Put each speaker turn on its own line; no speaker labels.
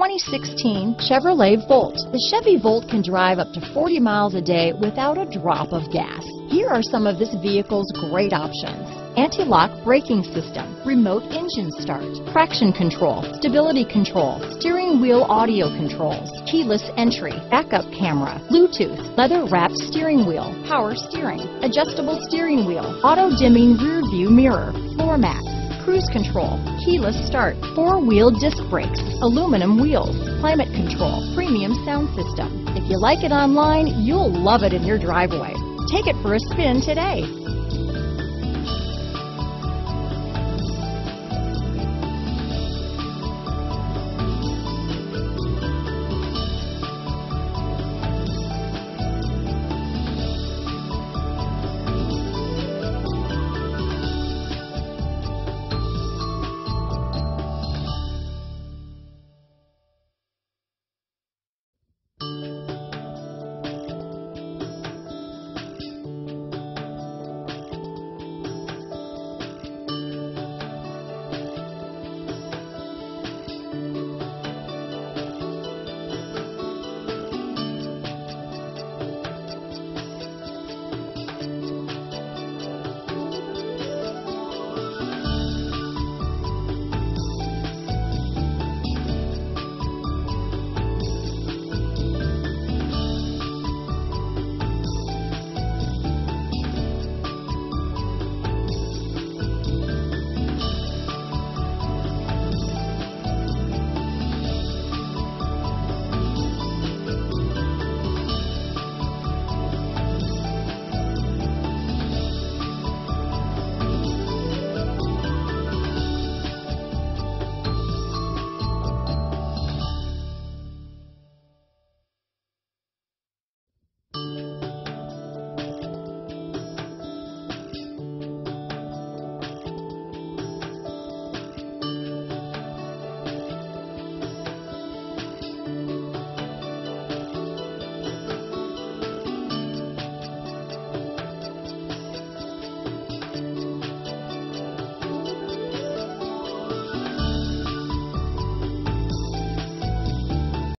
2016 Chevrolet Volt. The Chevy Volt can drive up to 40 miles a day without a drop of gas. Here are some of this vehicle's great options. Anti-lock braking system, remote engine start, traction control, stability control, steering wheel audio controls, keyless entry, backup camera, Bluetooth, leather wrapped steering wheel, power steering, adjustable steering wheel, auto dimming rear view mirror, floor mats, cruise control, keyless start, four-wheel disc brakes, aluminum wheels, climate control, premium sound system. If you like it online, you'll love it in your driveway. Take it for a spin today.